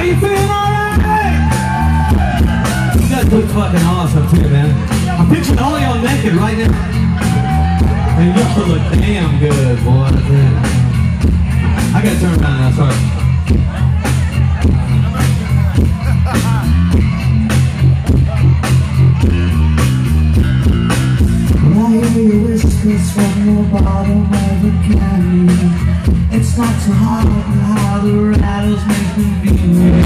Are you feeling alright? You guys look fucking awesome too, man. I'm picturing all y'all naked right now. And y'all look damn good, boy. I gotta turn around now, sorry. I hear you whispers from the bottom not too hard how the rattles make me feel